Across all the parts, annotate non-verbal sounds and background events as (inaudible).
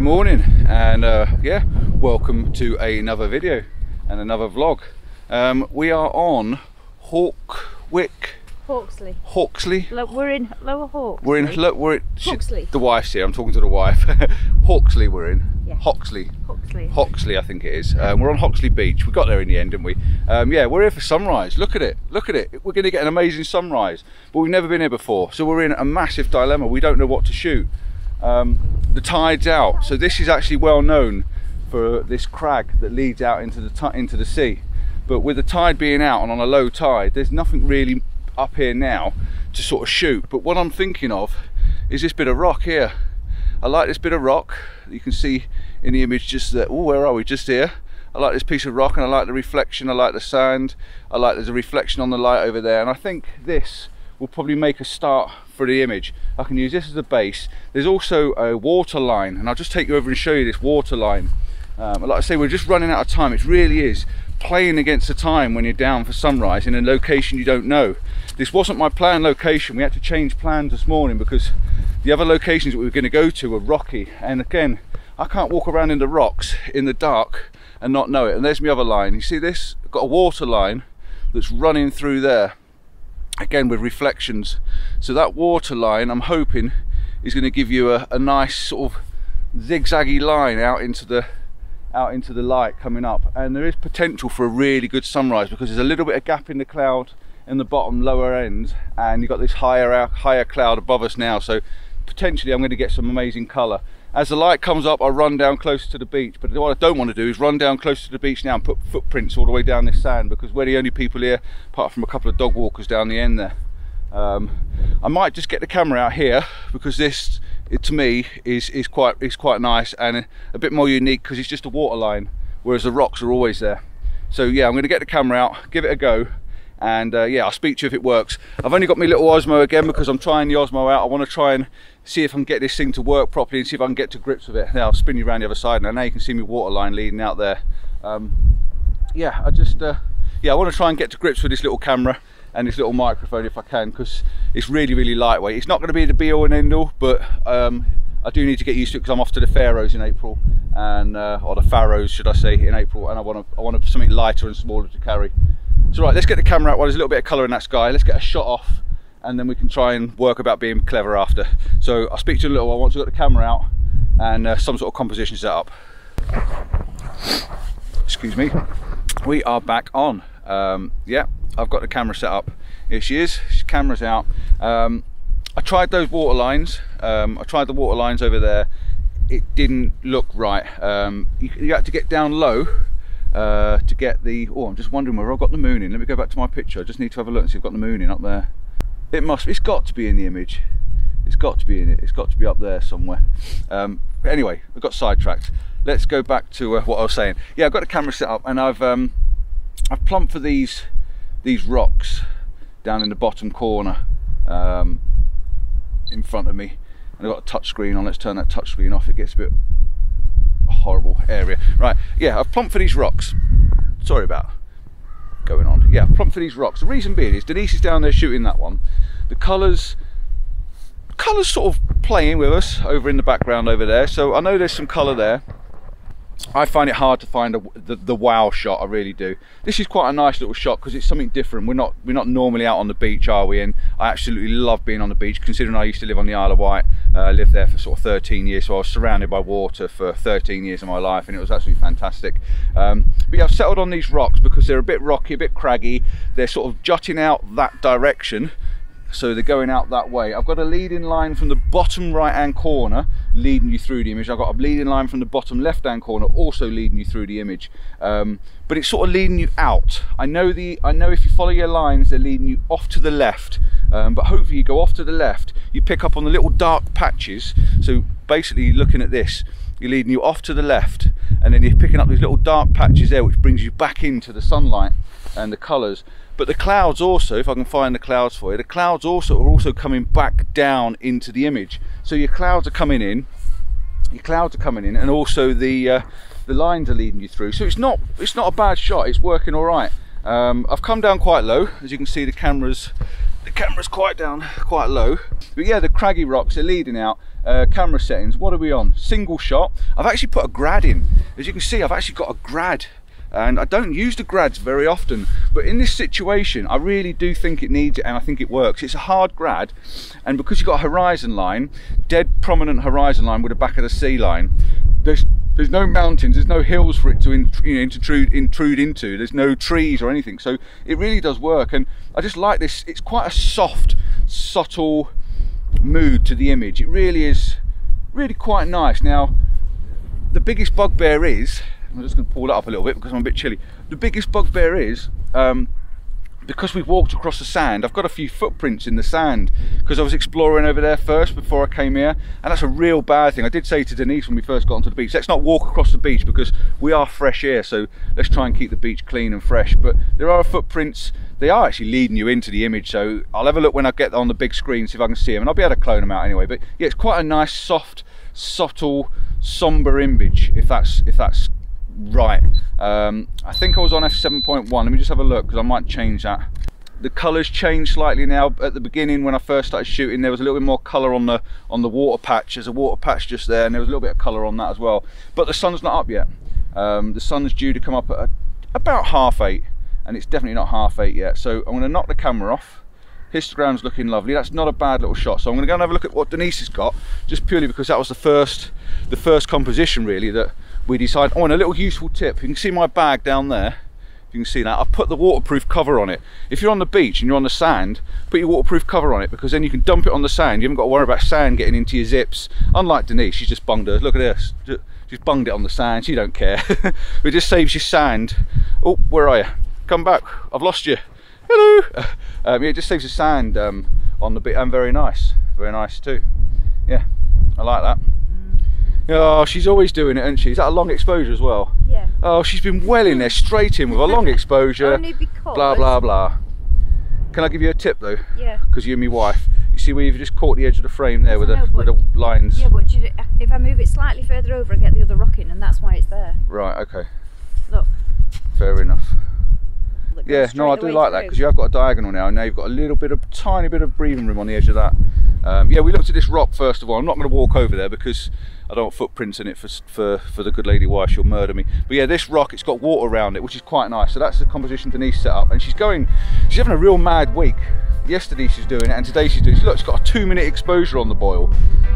morning and uh, yeah welcome to another video and another vlog um, we are on Hawkwick Hauxley. Hauxley Lo- we're in Lower Hauxley. we're in look we're at Hauxley. the wife's here I'm talking to the wife (laughs) Hauxley we're in Yeah. Hauxley Hauxley. Hauxley, I think it is. Um, we're on Hauxley Beach. We got there in the end, didn't we? Um, yeah, we're here for sunrise. Look at it. Look at it. We're going to get an amazing sunrise, but we've never been here before. So we're in a massive dilemma. We don't know what to shoot. Um, the tide's out, so this is actually well known for this crag that leads out into the into the sea. But with the tide being out and on a low tide, there's nothing really up here now to sort of shoot. But what I'm thinking of is this bit of rock here. I like this bit of rock. You can see in the image just that. Oh, where are we? Just here. I like this piece of rock and I like the reflection. I like the sand. I like there's a reflection on the light over there. And I think this will probably make a start for the image. I can use this as a base. There's also a water line, and I'll just take you over and show you this water line. Um, like I say, we're just running out of time. It really is playing against the time when you're down for sunrise in a location you don't know. This wasn't my planned location. We had to change plans this morning because the other locations that we were going to go to were rocky. And again, I can't walk around in the rocks in the dark and not know it. And there's my other line. You see this? I've got a water line that's running through there again with reflections. So that water line I'm hoping is going to give you a, a nice sort of zigzaggy line out into the out into the light coming up. And there is potential for a really good sunrise because there's a little bit of gap in the cloud in the bottom lower end and you've got this higher higher cloud above us now. So potentially I'm going to get some amazing colour as the light comes up I'll run down closer to the beach but what I don't want to do is run down closer to the beach now and put footprints all the way down this sand because we're the only people here apart from a couple of dog walkers down the end there. Um, I might just get the camera out here because this it, to me is is quite is quite nice and a, bit more unique because it's just a water line whereas the rocks are always there. So yeah I'm going to get the camera out give it a go and uh, yeah I'll speak to you if it works. I've only got my little Osmo again because I'm trying the Osmo out. I want to try and see if I can get this thing to work properly and see if I can get to grips with it. Now I'll spin you around the other side. Now now you can see my water line leading out there. Um, yeah I just uh, yeah I want to try and get to grips with this little camera and this little microphone if I can because it's really really lightweight. It's not going to be the be all and end all but um, I do need to get used to it because I'm off to the Faroes in April and uh, or the Faroes should I say in April. And I want to I want something lighter and smaller to carry so right let's get the camera out while there's a little bit of colour in that sky. Let's get a shot off and then we can try and work about being clever after. So I'll speak to you in a little while once we've got the camera out and uh, some sort of composition set up. Excuse me. We are back on. Um, yeah I've got the camera set up. Here she is. Camera's out. Um, I tried those water lines. Um, I tried the water lines over there. It didn't look right. Um, you, you, had to get down low uh, to get the oh I'm just wondering where I've got the moon in. Let me go back to my picture. I just need to have a look and see if I've got the moon in up there. It must it's got to be in the image. It's got to be in it. It's got to be up there somewhere. Um, anyway I got sidetracked. Let's go back to uh, what I was saying. Yeah I've got the camera set up and I've um, I've plumped for these these rocks down in the bottom corner um, in front of me. And I've got a touch screen on. Let's turn that touch screen off. It gets a bit horrible area right yeah I've plumped for these rocks sorry about going on yeah plumped for these rocks the reason being is Denise is down there shooting that one the colours colours sort of playing with us over in the background over there so I know there's some colour there I find it hard to find a, the, the wow shot. I really do. This is quite a nice little shot because it's something different. We're not we're not normally out on the beach, are we? And I absolutely love being on the beach. Considering I used to live on the Isle of Wight, uh, I lived there for sort of 13 years, so I was surrounded by water for 13 years of my life, and it was absolutely fantastic. Um, but yeah, I've settled on these rocks because they're a bit rocky, a bit craggy. They're sort of jutting out that direction so they're going out that way. I've got a leading line from the bottom right hand corner leading you through the image. I've got a leading line from the bottom left hand corner also leading you through the image. Um, but it's sort of leading you out. I know the I know if you follow your lines they're leading you off to the left um, but hopefully you go off to the left you pick up on the little dark patches so basically looking at this you're leading you off to the left and then you're picking up these little dark patches there which brings you back into the sunlight and the colours but the clouds also if I can find the clouds for you the clouds also are also coming back down into the image so your clouds are coming in your clouds are coming in and also the uh, the lines are leading you through so it's not it's not a bad shot it's working all right um, I've come down quite low as you can see the cameras the camera's quite down quite low but yeah the craggy rocks are leading out Uh, camera settings, what are we on? Single shot. I've actually put a grad in. As you can see, I've actually got a grad and I don't use the grads very often but in this situation I really do think it needs it and I think it works. It's a hard grad and because you've got a horizon line dead prominent horizon line with the back of the sea line there's there's no mountains there's no hills for it to in, you know, intrude intrude into. There's no trees or anything. So it really does work and I just like this. It's quite a soft subtle mood to the image. It really is really quite nice. Now the biggest bugbear is I'm just going to pull that up a little bit because I'm a bit chilly. The biggest bugbear is um, because we've walked across the sand, I've got a few footprints in the sand because I was exploring over there first before I came here, and that's a real bad thing. I did say to Denise when we first got onto the beach, let's not walk across the beach because we are fresh air. so let's try and keep the beach clean and fresh. But there are footprints, they are actually leading you into the image, so I'll have a look when I get on the big screen, see if I can see them, and I'll be able to clone them out anyway. But yeah, it's quite a nice, soft, subtle, somber image, if that's if that's right. Um, I think I was on f7.1. Let me just have a look because I might change that. The colours changed slightly now. At the beginning, when I first started shooting, there was a little bit more colour on the on the water patch. There's a water patch just there, and there was a little bit of colour on that as well. But the sun's not up yet. Um, the sun's due to come up at a, about half eight, and it's definitely not half eight yet. So I'm going to knock the camera off. Histogram's looking lovely. That's not a bad little shot. So I'm going to go and have a look at what Denise has got, just purely because that was the first, the first composition really that we decided, oh, and a little useful tip. You can see my bag down there. You can see that. I've put the waterproof cover on it. If you're on the beach and you're on the sand, put your waterproof cover on it because then you can dump it on the sand. You haven't got to worry about sand getting into your zips. Unlike Denise, she's just bunged her. Look at this. She's bunged it on the sand. She don't care. (laughs) it just saves you sand. Oh, where are you? Come back. I've lost you. Hello. (laughs) Um, yeah, it just saves the sand um, on the bit and very nice. Very nice too. Yeah, I like that. Oh, she's always doing it, isn't she? Is that a long exposure as well? Yeah. Oh, she's been well in there, straight in with a long (laughs) exposure. Only because. Blah, blah, blah. Can I give you a tip though? Yeah. Because you're my wife. You see where you've just caught the edge of the frame there with I the, know, with the lines? Yeah, but you, if I move it slightly further over, I get the other rock in, and that's why it's there. Right, okay. Look. Fair enough. Look, Yeah, no, I do like that because you have got a diagonal now, and now you've got a little bit of, tiny bit of breathing room on the edge of that. Um, yeah, we looked at this rock first of all. I'm not going to walk over there because I don't want footprints in it for, for for the good lady wife. She'll murder me. But yeah, this rock, it's got water around it, which is quite nice. So that's the composition Denise set up, and she's going. She's having a real mad week. Yesterday she's doing it, and today she's doing. it. Look, it's got a two-minute exposure on the boil.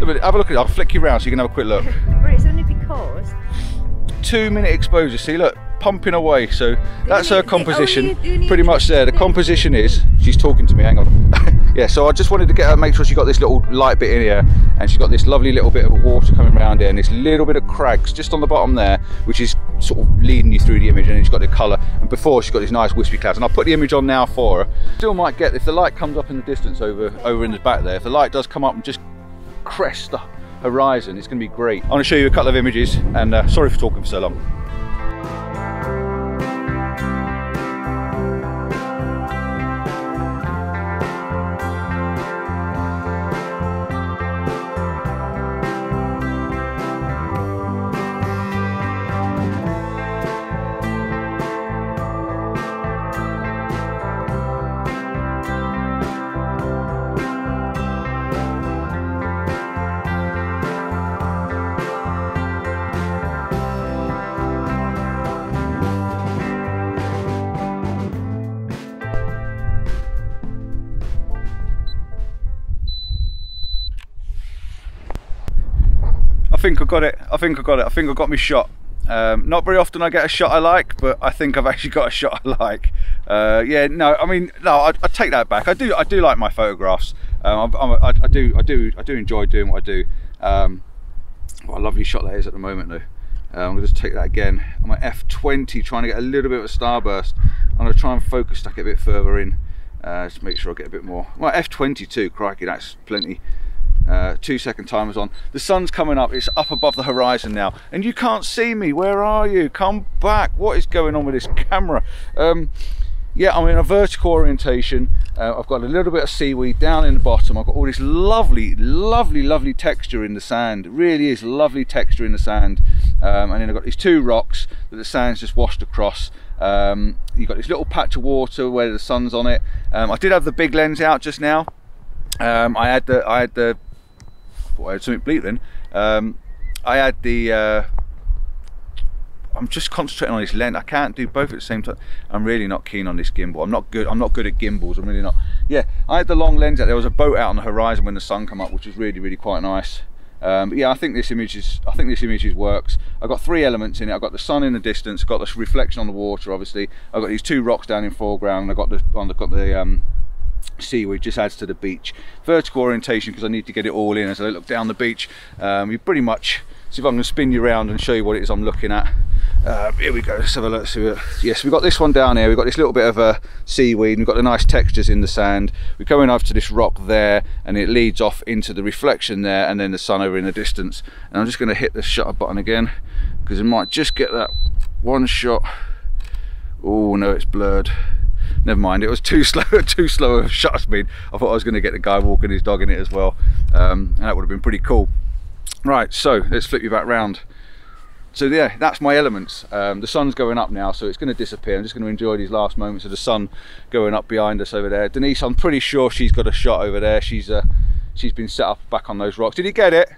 Look at it, Have a look at it. I'll flick you around so you can have a quick look. (laughs) But it's only because. two-minute exposure. See, look, pumping away. So that's her oh, composition. need Pretty much there. The composition is. She's talking to me. Hang on. (laughs) yeah. So I just wanted to get her, make sure she got this little light bit in here, and she's got this lovely little bit of water coming around here, and this little bit of crags just on the bottom there, which is sort of leading you through the image, and then she's got the colour. And before she's got these nice wispy clouds. And I'll put the image on now for her. Still might get if the light comes up in the distance over over in the back there. If the light does come up and just crest the horizon, it's going to be great. I'm to show you a couple of images, and uh, sorry for talking for so long. Think I got it. I think I got it. I think I got my shot. Um, not very often I get a shot I like, but I think I've actually got a shot I like. Uh, yeah, no, I mean, no, I, I take that back. I do, I do like my photographs. Um, I'm, I, I do, I do, I do enjoy doing what I do. Um, what a lovely shot that is at the moment, though. Uh, I'm gonna just take that again. I'm at f20, trying to get a little bit of a starburst. I'm gonna try and focus stack it a bit further in, uh, just make sure I get a bit more. Well, f22, crikey, that's plenty. Uh, two second timers on. The sun's coming up, it's up above the horizon now, and you can't see me. Where are you? Come back. What is going on with this camera? Um, yeah, I'm in a vertical orientation. Uh, I've got a little bit of seaweed down in the bottom. I've got all this lovely, lovely, lovely texture in the sand. It really is lovely texture in the sand. Um, and then I've got these two rocks that the sand's just washed across. Um, you've got this little patch of water where the sun's on it. Um, I did have the big lens out just now. Um, I had the I had the I had something bleep then. Um, I had the. Uh, I'm just concentrating on this lens. I can't do both at the same time. I'm really not keen on this gimbal. I'm not good. I'm not good at gimbals. I'm really not. Yeah, I had the long lens out. There was a boat out on the horizon when the sun came up, which was really, really quite nice. Um, yeah, I think this image is. I think this image is works. I've got three elements in it. I've got the sun in the distance. I've got the reflection on the water, obviously. I've got these two rocks down in foreground. I've got the. I've got the um, seaweed just adds to the beach. Vertical orientation because I need to get it all in as I look down the beach. Um, you pretty much see if I'm going to spin you around and show you what it is I'm looking at. Uh, here we go, let's have a look. See what, yes, we've got this one down here. We've got this little bit of a seaweed. We've got the nice textures in the sand. We're going over to this rock there and it leads off into the reflection there and then the sun over in the distance. And I'm just going to hit the shutter button again because it might just get that one shot. Oh no, it's blurred never mind it was too (laughs) slow too slow of shutter speed. I thought i was going to get the guy walking his dog in it as well. Um, and that would have been pretty cool. Right so let's flip you back round. So yeah that's my elements. Um, the sun's going up now so it's going to disappear. I'm just going to enjoy these last moments of the sun going up behind us over there. Denise i'm pretty sure she's got a shot over there. She's uh, she's been set up back on those rocks. Did you get it?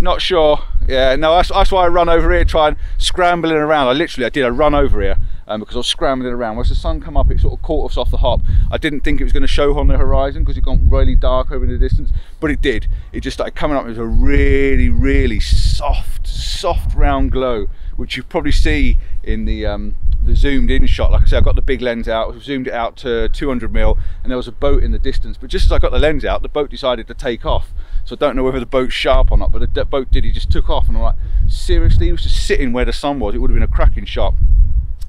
Not sure. Yeah no that's, that's why i run over here try and scrambling around. I literally i did a run over here um, because I was scrambling around. As the sun come up, it sort of caught us off the hop. I didn't think it was going to show on the horizon because it got really dark over in the distance, but it did. It just started coming up as a really, really soft, soft round glow, which you probably see in the um, the zoomed in shot. Like I said, I got the big lens out, zoomed it out to 200 mil, and there was a boat in the distance. But just as I got the lens out, the boat decided to take off. So I don't know whether the boat's sharp or not, but the boat did. He just took off, and I'm like, seriously, he was just sitting where the sun was. It would have been a cracking shot.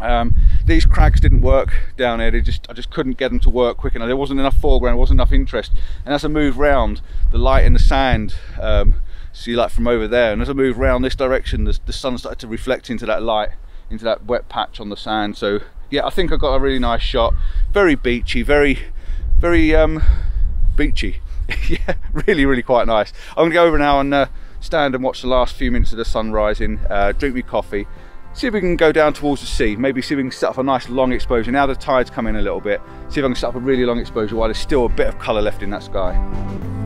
Um, these crags didn't work down here. They just I just couldn't get them to work quick enough. There wasn't enough foreground, wasn't enough interest. And as I move round, the light in the sand, um, see like from over there, and as I move round this direction, the, the sun started to reflect into that light, into that wet patch on the sand. So yeah, I think I got a really nice shot. Very beachy, very, very um, beachy. (laughs) yeah, really, really quite nice. I'm gonna go over now and uh, stand and watch the last few minutes of the sun rising, uh, drink me coffee, see if we can go down towards the sea maybe see if we can set up a nice long exposure. Now the tide's come in a little bit see if I can set up a really long exposure while there's still a bit of colour left in that sky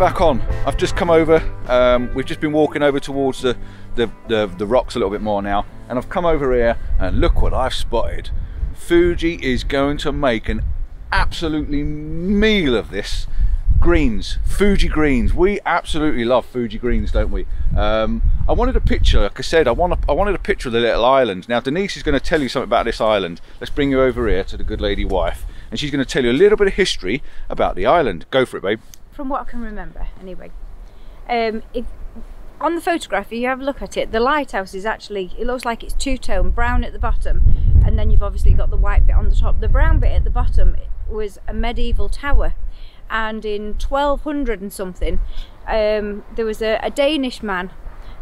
back on. I've just come over. Um, we've just been walking over towards the, the, the, the, rocks a little bit more now. And I've come over here and look what I've spotted. Fuji is going to make an absolutely meal of this. Greens, Fuji greens. We absolutely love Fuji greens, don't we? Um, I wanted a picture, like I said, I, want a, I wanted a picture of the little island. Now Denise is going to tell you something about this island. Let's bring you over here to the good lady wife. And she's going to tell you a little bit of history about the island. Go for it, babe from what I can remember anyway. Um, if on the photograph, if you have a look at it, the lighthouse is actually, it looks like it's two-tone, brown at the bottom, and then you've obviously got the white bit on the top. The brown bit at the bottom was a medieval tower, and in 1200 and something, um, there was a, a Danish man,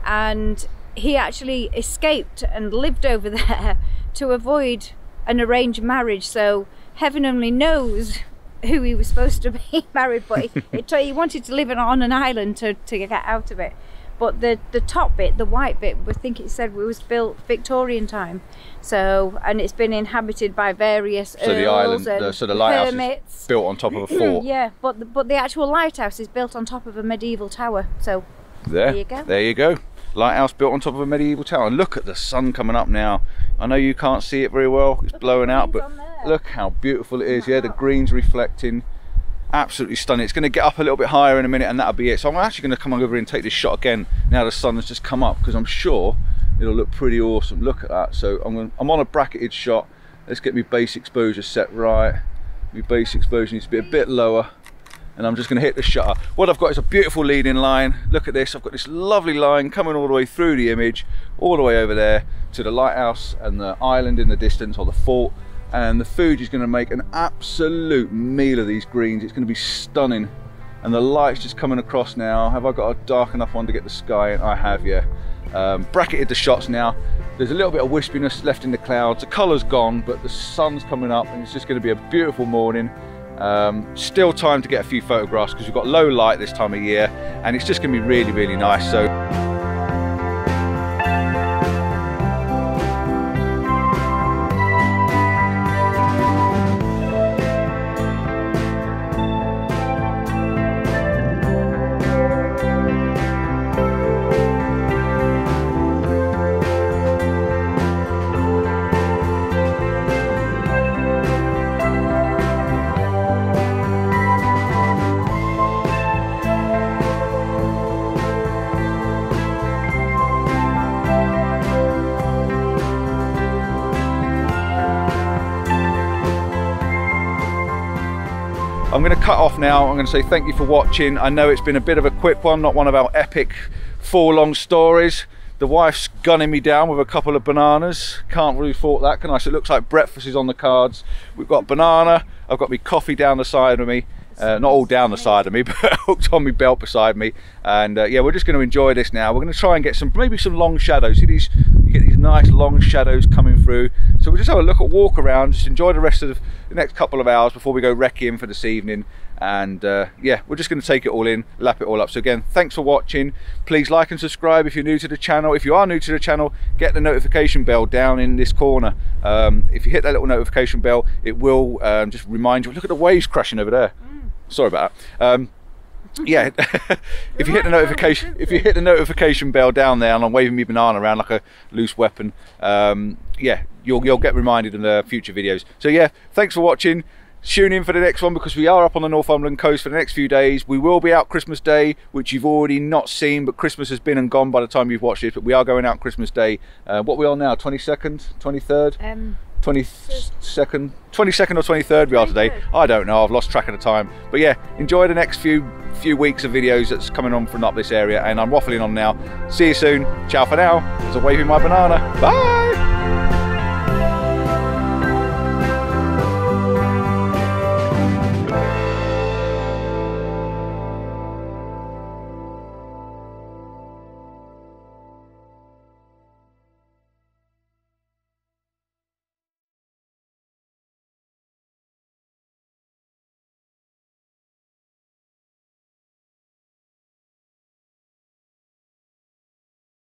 and he actually escaped and lived over (laughs) there to avoid an arranged marriage, so heaven only knows who he was supposed to be (laughs) married, but he, he wanted to live on an island to, to get out of it. But the, the top bit, the white bit, I think it said it was built Victorian time. So, and it's been inhabited by various so the island, the, so the lighthouse hermits. is built on top of a (clears throat) fort. yeah, but the, but the actual lighthouse is built on top of a medieval tower. So there, there you go. There you go. Lighthouse built on top of a medieval tower. And look at the sun coming up now. I know you can't see it very well; it's blowing out, but Look how beautiful it is. Yeah, the green's reflecting. Absolutely stunning. It's going to get up a little bit higher in a minute and that'll be it. So I'm actually going to come over and take this shot again now the sun has just come up because I'm sure it'll look pretty awesome. Look at that. So I'm, going, I'm on a bracketed shot. Let's get my base exposure set right. My base exposure needs to be a bit lower. And I'm just going to hit the shutter. What I've got is a beautiful leading line. Look at this, I've got this lovely line coming all the way through the image, all the way over there to the lighthouse and the island in the distance or the fort. And the Fuji is going to make an absolute meal of these greens. It's going to be stunning. And the light's just coming across now. Have I got a dark enough one to get the sky? I have, yeah. Um, bracketed the shots now. There's a little bit of wispiness left in the clouds. The colour's gone, but the sun's coming up and it's just going to be a beautiful morning. Um, still time to get a few photographs because we've got low light this time of year and it's just going to be really, really nice. So. Cut off now. I'm going to say thank you for watching. I know it's been a bit of a quick one, not one of our epic four long stories. The wife's gunning me down with a couple of bananas. Can't really fault that, can I? So it looks like breakfast is on the cards. We've got banana. I've got my coffee down the side of me. Uh, not all down the side of me, (laughs) but hooked on my belt beside me. And uh, yeah, we're just going to enjoy this now. We're going to try and get some, maybe some long shadows. See these, you get these nice long shadows coming through. So we'll just have a look at walk around, just enjoy the rest of the next couple of hours before we go wrecking for this evening. And uh, yeah, we're just going to take it all in, lap it all up. So again, thanks for watching. Please like and subscribe if you're new to the channel. If you are new to the channel, get the notification bell down in this corner. Um, if you hit that little notification bell, it will um, just remind you. Look at the waves crashing over there. Sorry about that. Um, yeah, (laughs) if you hit the notification, if you hit the notification bell down there, and I'm waving my banana around like a loose weapon, um, yeah, you'll you'll get reminded in the future videos. So yeah, thanks for watching. Tune in for the next one because we are up on the Northumberland coast for the next few days. We will be out Christmas Day, which you've already not seen, but Christmas has been and gone by the time you've watched this. But we are going out Christmas Day. Uh, what are we on now? 22nd, 23rd? Um, 22nd 22nd or 23rd we are today. I don't know i've lost track of the time. But yeah enjoy the next few few weeks of videos that's coming on from up this area and i'm waffling on now. See you soon. Ciao for now. As i waving my banana. Bye